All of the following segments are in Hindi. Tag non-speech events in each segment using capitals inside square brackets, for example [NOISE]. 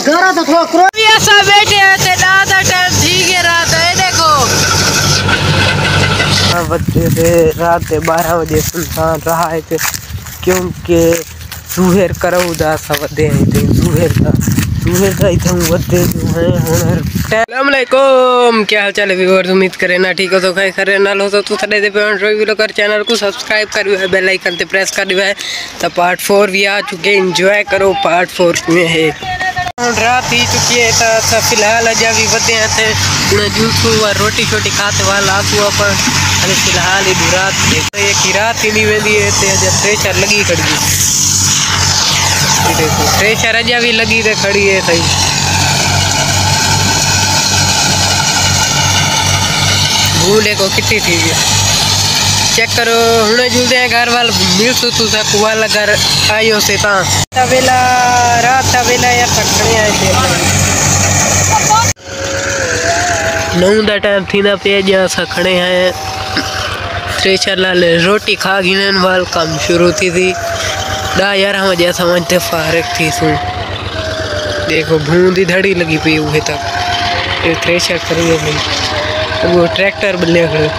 गारा तो थोड़ा करो ऐसा बैठे हैं ते दादा टाइम ठीक है रात है देखो। बच्चे से रात के बारह बजे सुनसान रहा है थे क्योंकि सूहेर करो उदास वधे हैं थे सूहेर का सूहेर का इतना वधे जो हैं हुनर असलाकुम क्या हाल चाल है व्यूअर्स? उम्मीद करें ना ठीक हो तो खाई करे ना लो तो तू थड़े दे पे वीडियो कर चैनल को सब्सक्राइब कर है बेल आइकन ते प्रेस कर दिया है। तो पार्ट फोर भी आ चुके एंजॉय करो पार्ट फोर में है। रात ही चुकी है तो असां फ़िलहाल अजा भी हैं थे जूसू व रोटी शोटी खाते वाला आसू अपन अरे फ़िलहाल ही रात देखो ये की रात ही नहीं वेंदी है ते अजा थ्रेशर लगी खड़ी ये देखो थ्रेशर अजा भी लगी ते खड़ी है सही भूले को कितनी थी गई चेक करो। हुने जुलते हैं घर वाल। मिल सु तू सा कुवाला घर आयो से ता। तवेला रात तवेला यार तकड़े आए थे। नौ दा टाइम थी ना पे जा सा हैं। थ्रेशर लाल रोटी खा गिनन वाल, काम शुरू थी थी दा यार, हम जैसा समझते फारक थी सु देखो भूंदी धड़ी लगी पई उहे तक। ये थ्रेशर करिए भाई वो ट्रैक्टर बल्ले खड़े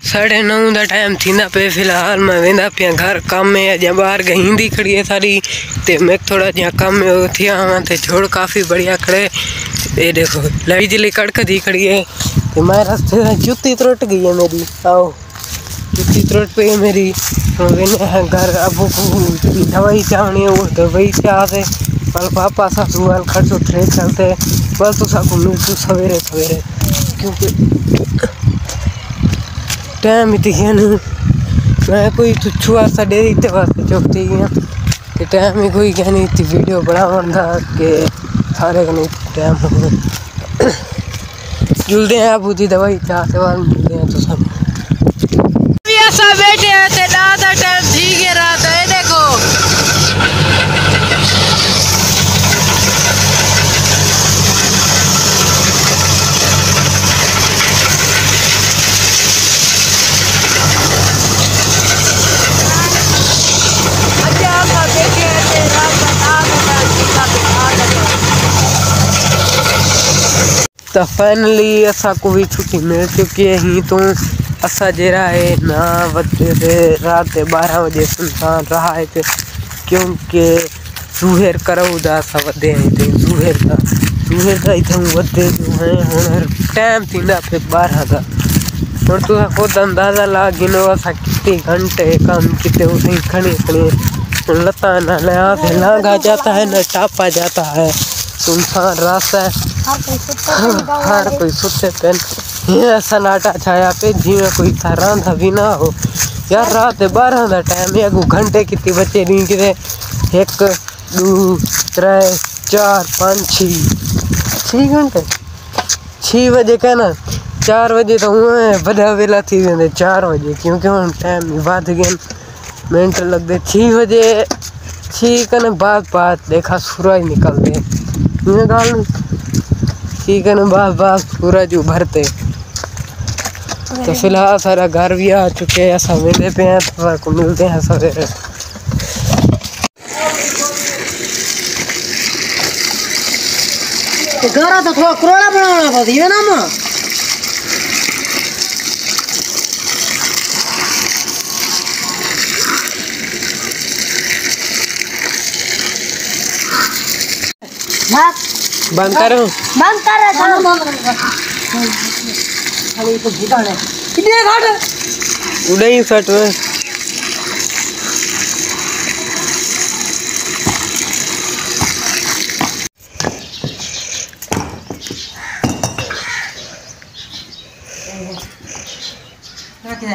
साढ़े नौ का टाइम थींदा पे फ़िलहाल मैं वेंदा पिया, घर कम में अॼु ॿाहिरि गहींदी खड़ी है सारी। ते मैं थोड़ा जिहा कम में थिया हुआ ते जोड़ काफ़ी बढ़िया खड़े। ये देखो बिजली कड़कदी खड़ी है। ते मैं रास्ते में जूती त्रुट गई है मेरी, आओ। जूती त्रुट पई है मेरी। हम वेंदे घर अबू को दवाई चावनी है वो दवाई चाह से पापा सा सुवाल खर्चो ट्रे चलते। बस तो साकू मिल सवेरे सवेरे क्योंकि टाइम है नहीं। मैं कोई छुआ सा डेरी वास्ते चुकती गया। कि टाइम ही कोई क्या नहीं इतनी वीडियो बनावन था कि सारे कने टाइम हो गया। [COUGHS] जुलते हैं आप उदी दवाई चाह से बाद मिलते हैं तो सब अभी ऐसा बैठे हैं ते दादा टाइम ठीक है रात है देखो अभी ऐसा बैठे हैं ते रात का दादा टाइम ठीक है तो फाइनली असा को भी छुट्टी मिल चुकी है ही तो असा जरा है ना बच्चे रात बारह बजे सुनसान रहा है थे क्योंकि सूहेर करो उदास वधे हैं थे सूहेर का सूहेर का इतना वधे जो हैं हुनर टाइम थी ना पे बारह का। और तू खुद अंदाज़ा ला गिनो असा कितने घंटे काम कितने उसे खड़े खड़े लता ना लया से लांगा जाता है, ना टापा जाता है, सुनसान रास्ता है। हर कोई सुते पेन। ये सन्नाटा छाया पे जीवे कोई था, रांधा भी ना हो। यार रात बारह का टाइम है अगू घंटे कितने बचे नहीं कितने एक, दो, त्रै, चार, पाँच छी छी घंटे? छी बजे का ना? चार बजे तो हुए बड़ा वेला थी वे चार बजे। क्योंकि हम टाइम बाद गए मिनट लग दे बजे छी कने बात बात देखा सूरज निकल गए ये गाल छः कने बाद बाद सूरज उभरते तो फ़िलहाल सारा घर भी आ चुके हैं ऐसा मिले पे हैं तो को मिलते हैं सवेरे। गारा तो थोड़ा करोड़ा बनाना ये ना माँ बंद करो। बंद कर रहा था बंद तो भूता है। कितने घाट। उड़े ही सट में। रख दे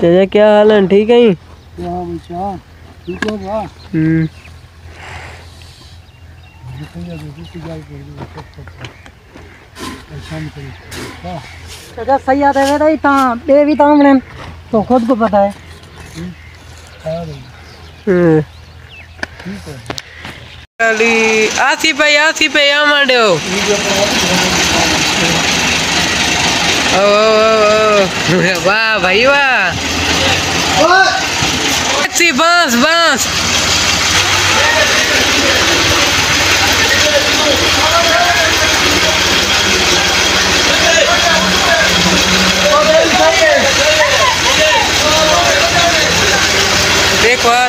चाचा क्या हाल है? ठीक है हम्म। चाचा सही आते बे भी ताम तो खुद को पता है। हम्म। आसी पे आसी पे [LAUGHS] वाह भाई वाह। अच्छी बाँस बाँस। देखो आ-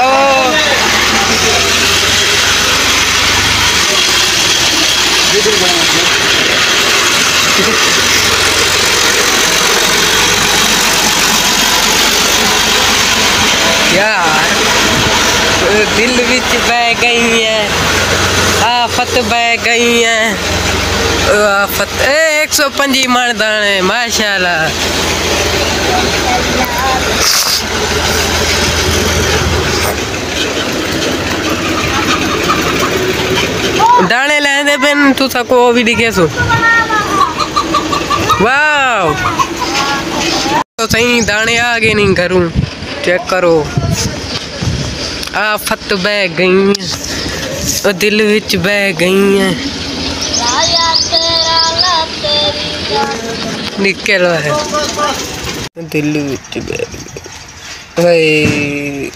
ओ यार दिल बिच बह गई है आफत बह गई है आफत ए 125 मण दाने माशाल्लाह दाने depen tu भी दिखे सो वाव तो सही दाने आगे नहीं करूँ चेक करो आफत बह गई और दिल विच बह गई है निकल है दिल विच बह गई भाई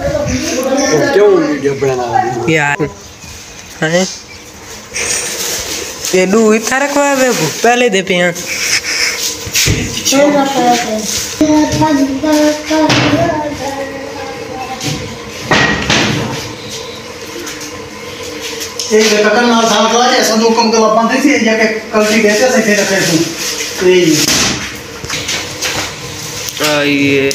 Eu tenho um vídeo pra lá. E aí? Aí? Edu, e para com a bebo? Pela aí, Depinha. Ei, eu tô com a nossa sala, claro, é só do como que ela pantece, já que é calcinha, é assim, é assim, é assim. Ei. Ai,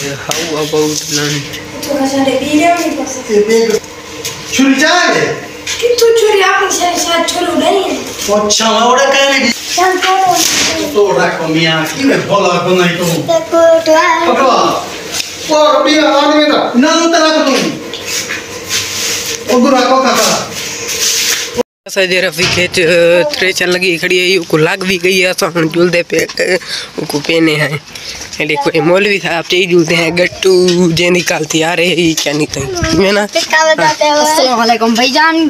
how about lunch? ए आइए हाउ अबाउट लंच ए बेग छुरी जाए अच्छा लाउडा कहले तो रखो मियाँ की में भला को नहीं तो पकड़ा और बिया आदमी का ना उतरा कर तू उधर रखो काका सजे रफी खेच त्रेचन लगी खड़ी है को लग भी गई है हम झूलते पे उनको पहने हैं। ये देखो ये मौलवी साहब चाहिए झूलते हैं गट्टू जे निकालती आ रहे हैं क्या नहीं तो है ना? अस्सलाम भाईजान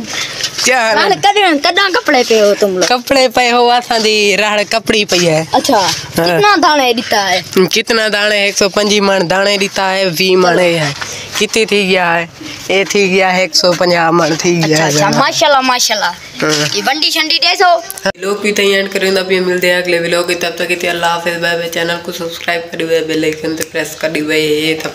क्या हाल है? कदम कदा कपड़े पे हो तुम लोग? कपड़े पे हो असां दी राड़ कपड़ी पई है। अच्छा कितना दाने देता है? कितना सौ पंजी मण दाणे ॾीता है वी मणे है। कितने थी गया है? गया है एक सौ पंजाह मण थी गया अच्छा अच्छा माशाल्लाह माशाल्लाह। हाँ। ये बंडी शंडी डेसो लोग भी तैयार करें अभी मिलते हैं अगले व्लॉग तब तक इतने अल्लाह हाफिज बाय बाय चैनल को सब्सक्राइब करी हुए बेल आइकन पे प्रेस करी हुए ये था